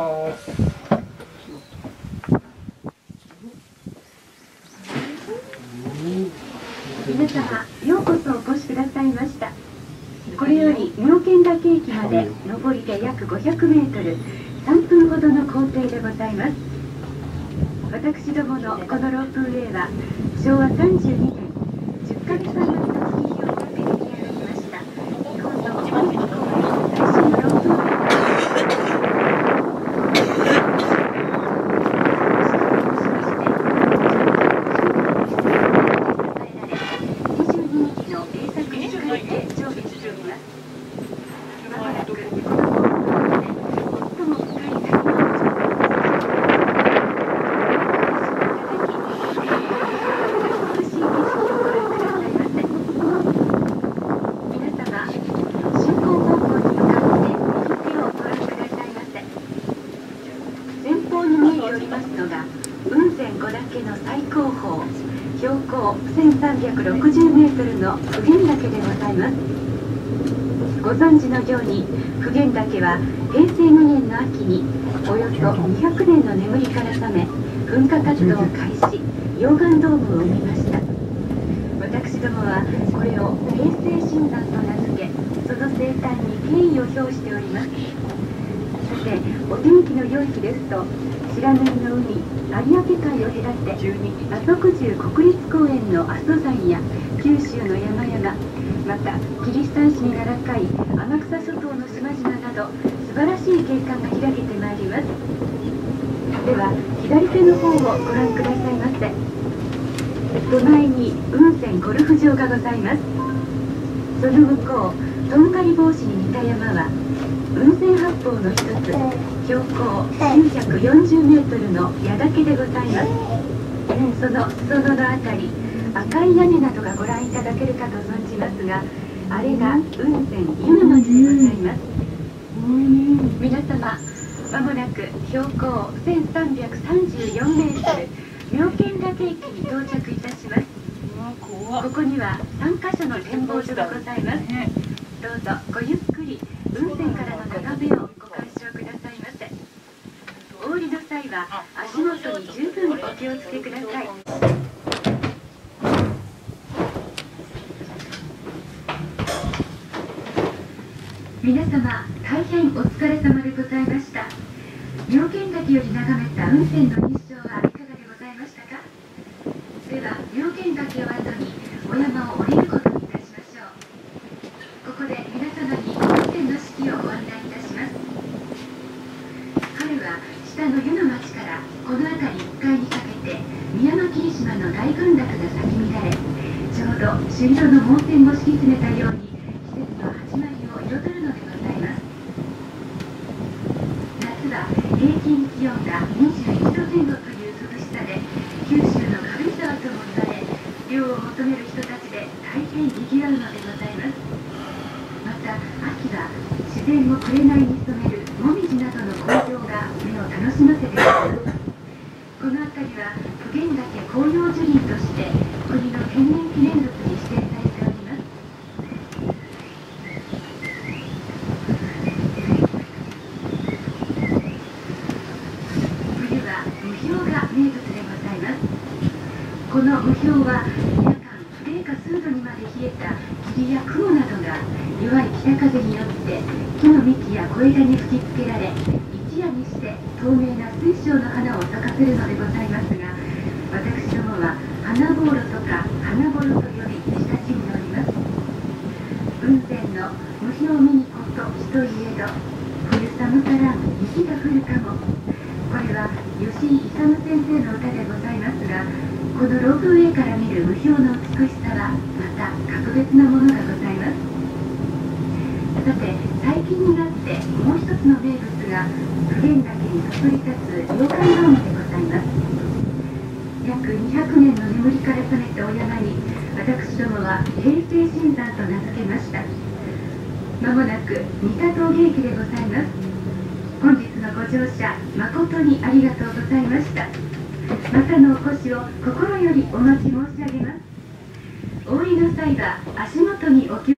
皆様ようこそお越しくださいました。これより妙見岳駅まで上りで約500メートル3分ほどの行程でございます。私どものこのロープウェイは昭和32年10ヶ月余りの月日をかけて出来上がりました日本の最新のロープウェイ22日の英作に書いて上下しております。まもなくこのコーナーで最も深い谷の美しい景色をご覧くださいませ。皆様、進行方向に向かって右手をご覧くださいませ。前方に見えておりますのが雲仙五岳の最高峰標高1360メートルの普賢岳でございますご存知のように普賢岳は平成2年の秋におよそ200年の眠りから覚め噴火活動を開始溶岩ドームを生みました。私どもはこれを平成新山と名付けその生誕に敬意を表しております。さてお天気の良い日ですと白波の海有明海を隔て阿蘇九十国立公園の阿蘇山や九州の山々またキリシタン市に名高い天草諸島の島々など素晴らしい景観が開けてまいります。では左手の方をご覧くださいませ。手前に雲仙ゴルフ場がございます。その向こうとんがり帽子に似た山は雲仙八方の一つ標高940メートルの矢岳でございます。その裾野のあたり赤い屋根などがご覧いただけるかと存じますがあれが雲仙湯の町でございます。皆様まもなく標高1334メートル妙見岳駅に到着いたします。ここには3カ所の展望所がございます。どうぞごゆっくり雲仙からの眺めをご鑑賞くださいませ。お降りの際は足元に十分お気をつけください。皆様大変お疲れ様でございました。妙見岳より眺めた雲仙の日照はいかがでございましたか？では妙見岳を後にお山を降りることにいたしましょうここで皆様に温泉の式をご案内いたします春は下の湯の町からこの辺り一帯にかけて宮間霧島の大群落が咲き乱れちょうど春色の門線を敷き詰めたように季節の始まりを彩るのでございます。夏は平均気温が21度前後という涼しさで九州の軽井沢とも言われ涼を求める人たちで大変賑わうのでございます。また秋は自然を紅に染めるもみじなどの紅葉が目を楽しませてくれますこの辺りは紅葉樹林として国の天然記念物に指定されております。冬は霧氷が名物でございます。この霧氷は夜間零下数度にまで冷えた霧や雲などが弱い北風によって木の幹や小枝に吹きつけられ一夜にして透明な水晶の花を咲かせるのでございますが私どもは花ボーロとか花ボロと呼び親しんでおります雲仙の無氷見にことといえど冬寒から雪が降るかもこれは吉井勇先生の歌でございますがこのロープウェイから見る無氷の美しさはまた格別なものがございます。さて最近になってもう一つの名物が普賢岳にそそり立つ妖怪ドームでございます。約200年の眠りから覚めたお山に私どもは平成新山と名付けました。まもなく三田峠駅でございます。本日のご乗車誠にありがとうございました。またのお越しを心よりお待ち申し上げます。お降りの際は足元にお気を